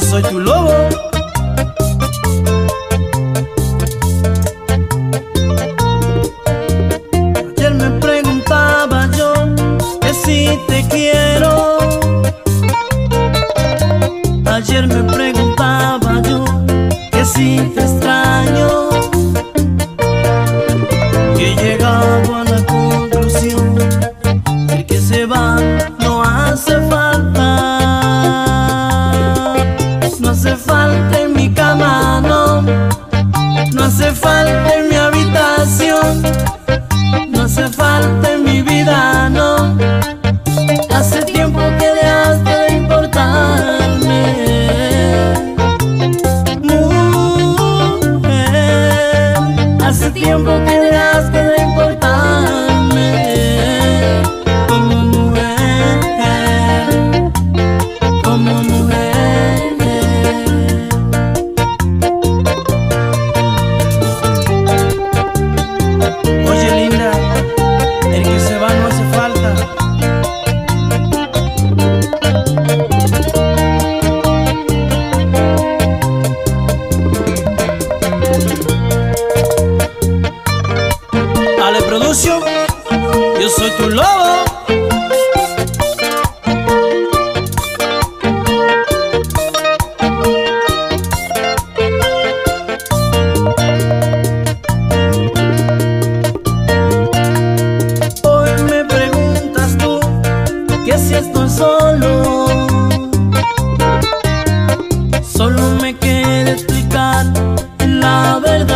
soy tu lobo. Ayer me preguntaba yo que si te quiero. Ayer me preguntaba falta en mi habitación. No hace falta en mi vida, no. Hace tiempo que dejaste de importarme. Mujer, hace tiempo que dejaste yo soy tu lobo. Hoy me preguntas tú que si estoy solo. Solo me queda explicar la verdad.